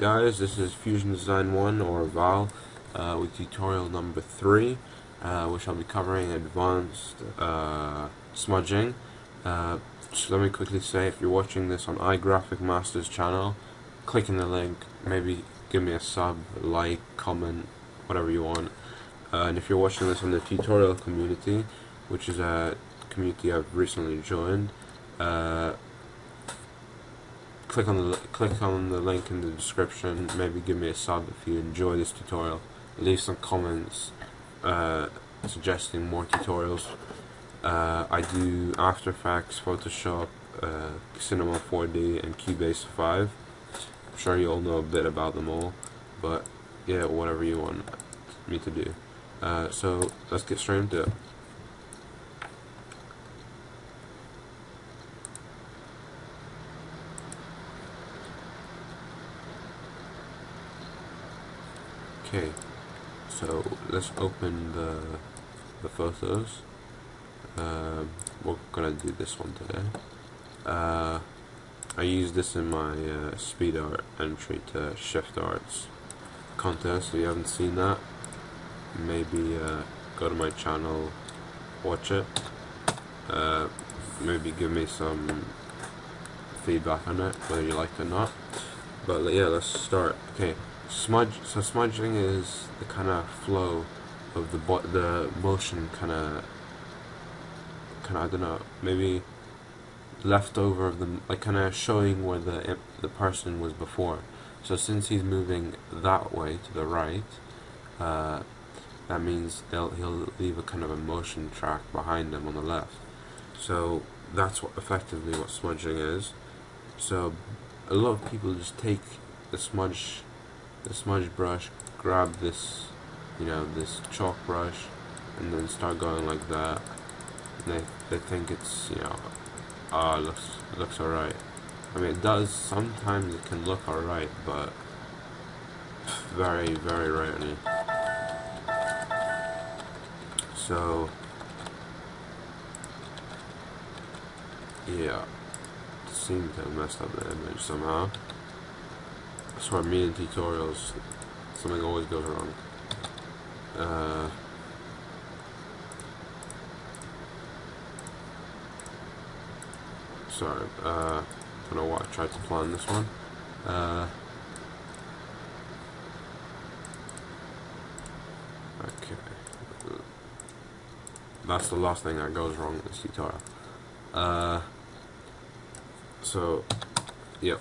Guys, this is Fusion Design 1 or Val uh, with tutorial number 3 uh, which I'll be covering advanced uh, smudging. Uh, so let me quickly say if you're watching this on iGraphic Masters channel, click in the link, maybe give me a sub, like, comment, whatever you want. Uh, and if you're watching this on the tutorial community, which is a community I've recently joined, uh, click on the click on the link in the description. Maybe give me a sub if you enjoy this tutorial. Leave some comments uh, suggesting more tutorials. Uh, I do After Effects, Photoshop, uh, Cinema 4D, and Cubase 5. I'm sure you all know a bit about them all, but yeah, whatever you want me to do. Uh, so let's get straight into it. Okay, so let's open the the photos. Uh, we're gonna do this one today. Uh, I use this in my uh, speed art entry to Shift Arts contest. If you haven't seen that, maybe uh, go to my channel, watch it. Uh, maybe give me some feedback on it, whether you like it or not. But yeah, let's start. Okay, smudge. So smudging is the kind of flow of the bo the motion, kind of, kind of I don't know, maybe leftover of the like kind of showing where the the person was before. So since he's moving that way to the right, uh, that means he'll he'll leave a kind of a motion track behind him on the left. So that's what effectively what smudging is. So a lot of people just take the smudge the smudge brush, grab this you know, this chalk brush and then start going like that. And they they think it's, you know, ah looks looks alright. I mean it does sometimes it can look alright, but very, very rarely. So yeah, seem to have messed up the image somehow. I swear, me in tutorials, something always goes wrong. Uh, sorry, uh, don't know why I tried to plan this one. Uh, okay. That's the last thing that goes wrong in this tutorial. Uh, so, yep.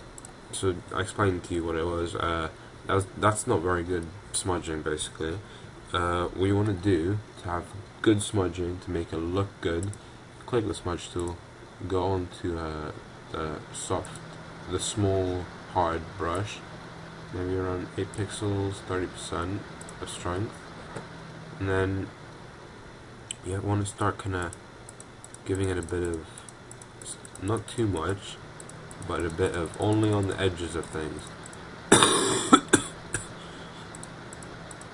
So I explained to you what it was. Uh, that was, that's not very good smudging, basically. Uh, what you want to do to have good smudging, to make it look good, click the smudge tool, go on to uh, the soft, the small hard brush, maybe around 8 pixels, 30% of strength, and then you want to start kind of giving it a bit of, not too much, but a bit of only on the edges of things.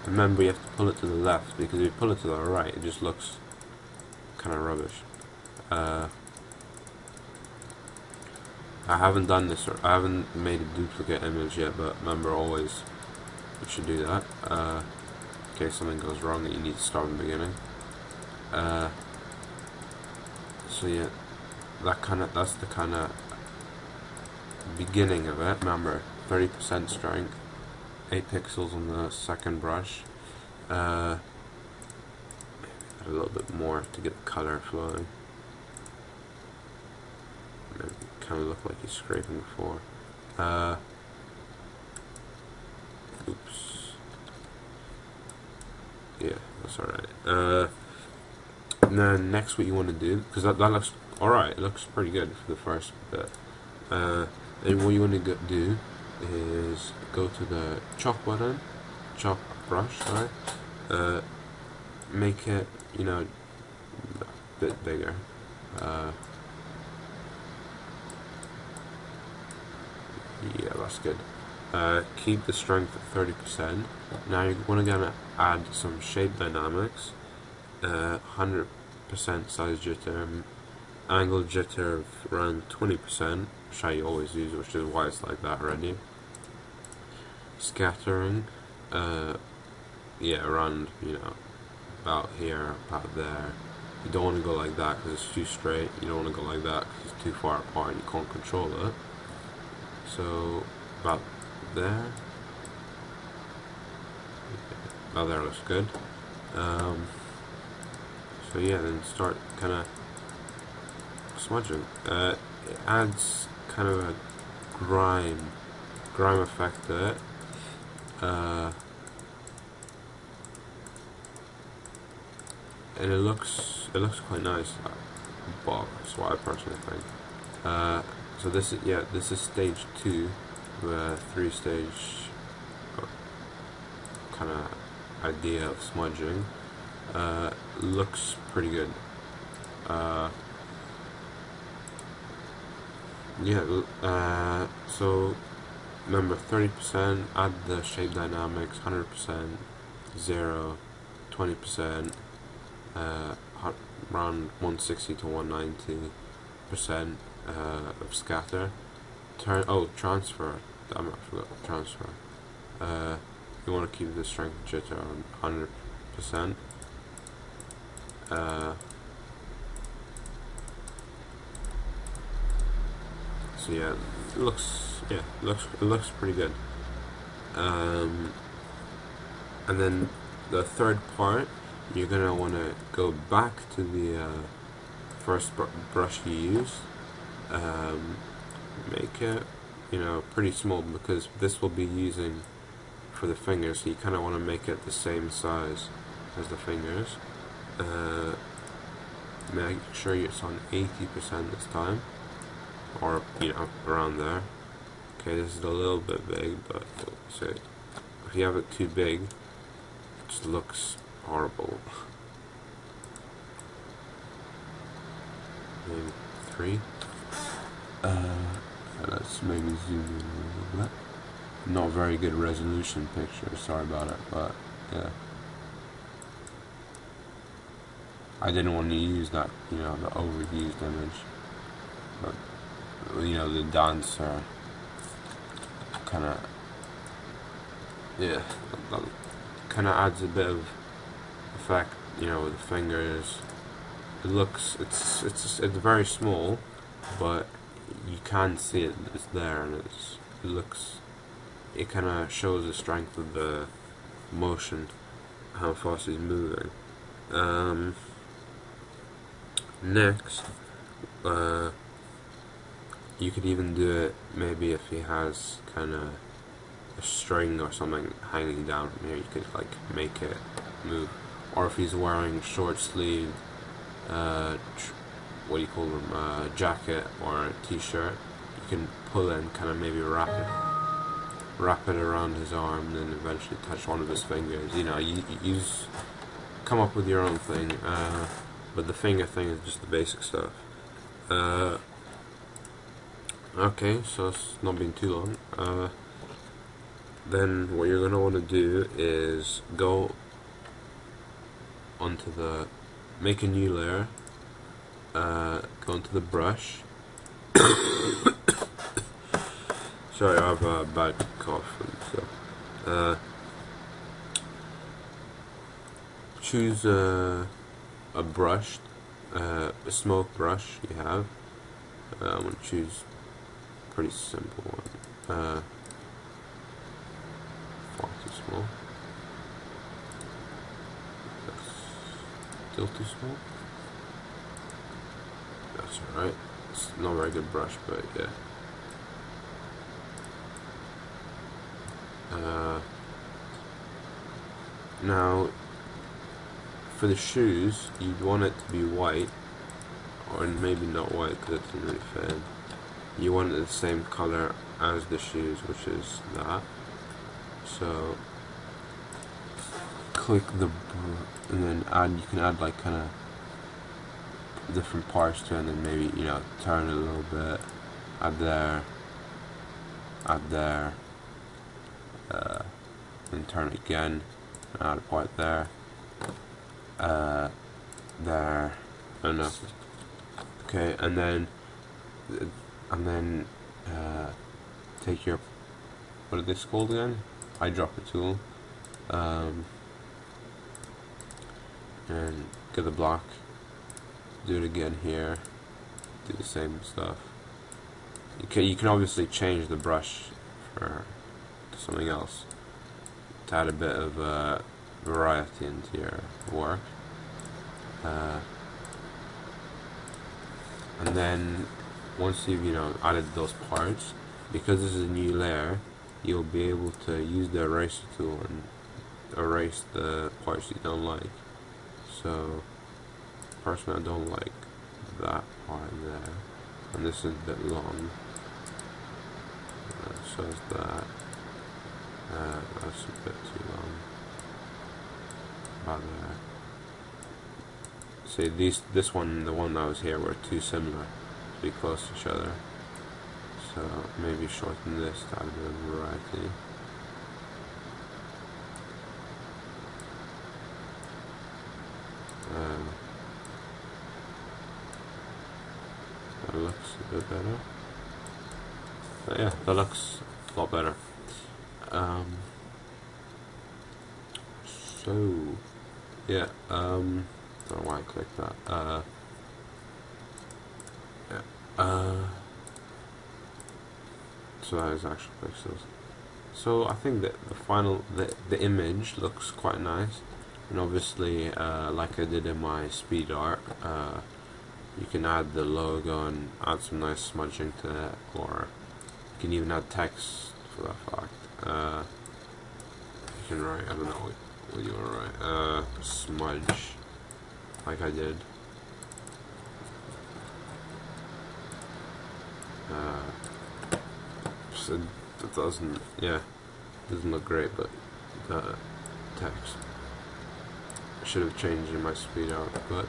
Remember you have to pull it to the left because if you pull it to the right it just looks kind of rubbish. Uh, I haven't done this, or I haven't made a duplicate image yet, but remember always you should do that. Uh, in case something goes wrong that you need to start from the beginning. Uh, so yeah, that kind of, that's the kind of beginning of it. Remember, 30% strength. 8 pixels on the second brush. Uh, a little bit more to get the color flowing. Maybe kind of look like he's scraping before. Uh, oops. Yeah, that's alright. Uh, then next what you want to do, because that, that looks alright, it looks pretty good for the first bit. Uh, and what you want to do is go to the chalk button, chalk brush, sorry, uh, make it, you know, a bit bigger. Uh, yeah, that's good. Uh, keep the strength at 30%. Now you're going to add some shape dynamics, 100% uh, size jitter, angle jitter of around 20%, which I always use, which is why it's like that already. scattering, uh, yeah, around, you know, about here, about there. You don't want to go like that because it's too straight. You don't want to go like that because it's too far apart and you can't control it. So, about there. About there looks good. Um, so yeah, then start kind of smudging. Uh, it adds kind of a grime, grime effect to it. Uh, and it looks it looks quite nice. Bob, that's what I personally think. Uh, so this is yeah, this is stage two, the three stage uh, kind of idea of smudging. Uh, looks pretty good. Uh, yeah, uh, so remember 30% add the shape dynamics, 100%, 0, 20%, uh, around 160 to 190 percent uh, of scatter. Turn oh transfer. I'm forgot transfer. Uh, you want to keep the strength jitter on 100 percent. Uh, so yeah, it looks yeah looks it looks pretty good. Um, and then the third part you're gonna want to go back to the uh, first br brush you used. Um, make it you know pretty small because this will be using for the fingers so you kind of want to make it the same size as the fingers. Uh, make sure it's on 80% this time or you know around there okay this is a little bit big but so if you have it too big it just looks horrible. Maybe three. Uh, let's maybe zoom in a little bit. Not very good resolution picture, sorry about it, but yeah. I didn't want to use that, you know, the overused image. But, you know, the dancer kind of, yeah, kind of adds a bit of effect, you know, with the fingers. It looks, it's, it's, it's very small, but you can see it, it's there, and it's, it looks, it kind of shows the strength of the motion, how fast he's moving. Um, next, uh, you could even do it maybe if he has kind of a string or something hanging down from here, you could like make it move. Or if he's wearing short sleeved uh, what do you call them uh, jacket or t-shirt you can pull it and kind of maybe wrap it wrap it around his arm and then eventually touch one of his fingers. You know you, you come up with your own thing uh, but the finger thing is just the basic stuff. Uh, okay so it's not been too long. Uh, then what you're going to want to do is go onto the make a new layer. Uh, go into the brush. Sorry I have a bad cough so uh, choose a, a brush uh, a smoke brush you have. I'm going to choose pretty simple one uh, far too small Still too small? That's alright. It's not a very good brush, but yeah. Uh, now, for the shoes, you'd want it to be white, or maybe not white because it doesn't really in. You want it the same color as the shoes, which is that. So, click the and then add you can add like kind of different parts to it and then maybe you know turn it a little bit. Add there. Add there. Uh, turn it again. Add a part there. Uh, there. Enough okay and then and then uh, take your what are this called again? Eyedropper tool um, and get the block do it again here do the same stuff. You can, you can obviously change the brush for something else to add a bit of uh, variety into your work. Uh, and then once you've you know added those parts because this is a new layer you'll be able to use the eraser tool and erase the parts you don't like. So personally I don't like that part there and this is a bit long. Uh, so that. Uh, that's a bit too long. See these this one and the one that was here were too similar be close to each other. So maybe shorten this to bit of variety. Um, that looks a bit better. But yeah that looks a lot better. Um, so yeah um, don't know why I clicked that. Uh, uh, so that is actual pixels so I think that the final the, the image looks quite nice. And obviously uh, like I did in my speed art uh, you can add the logo and add some nice smudging to it or you can even add text for that fact. Uh, you can write I don't know what, what you want to write. Uh, smudge like I did it doesn't yeah doesn't look great but the text should have changed in my speed art, but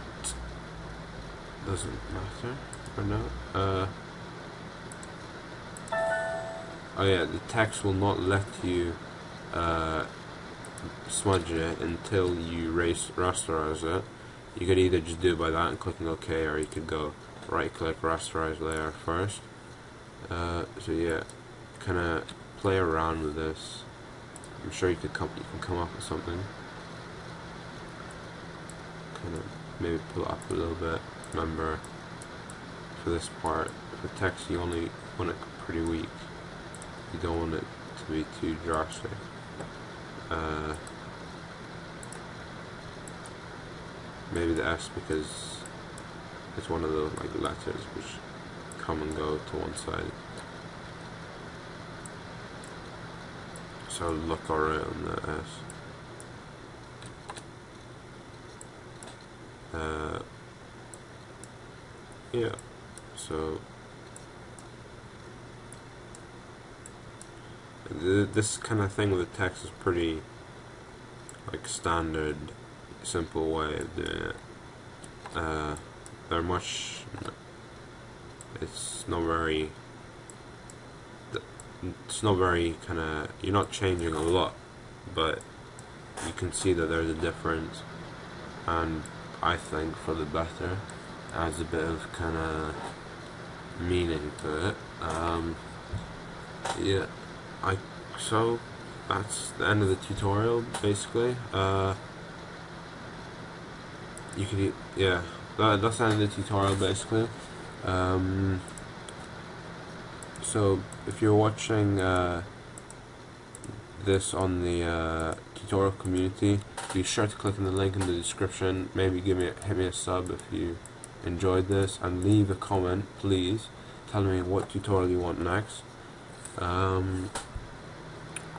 doesn't matter or not. Uh, oh yeah, the text will not let you uh, smudge it until you race rasterize it. You could either just do it by that and clicking OK, or you could go right click rasterize layer first. Uh, so yeah, kind of play around with this. I'm sure you could come you can come up with something kind of maybe pull it up a little bit. Remember, for this part, for text you only want it pretty weak. You don't want it to be too drastic. Uh, maybe the S because it's one of those like letters which come and go to one side. So look alright on the S. Uh, yeah, so th this kind of thing with the text is pretty like standard, simple way of doing it. Uh, they're much. It's not very. It's not very kind of. You're not changing a lot, but you can see that there's a difference, and I think, for the better. Adds a bit of kind of meaning to it. Um, yeah, I so that's the end of the tutorial basically. Uh, you can yeah, that, that's the end of the tutorial basically. Um, so if you're watching uh, this on the uh, tutorial community, be sure to click on the link in the description. Maybe give me a, hit me a sub if you enjoyed this, and leave a comment, please, telling me what tutorial you want next. Um,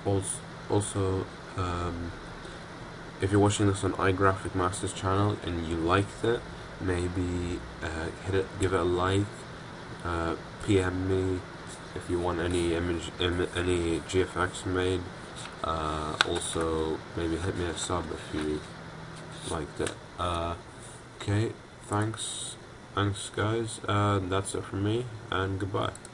also, also um, if you're watching this on iGraphic Masters channel and you liked it, maybe uh, hit it, give it a like, uh, PM me if you want any image, Im any GFX made. Uh, also, maybe hit me a sub if you liked it. Uh, okay, thanks, thanks guys. Uh, that's it from me, and goodbye.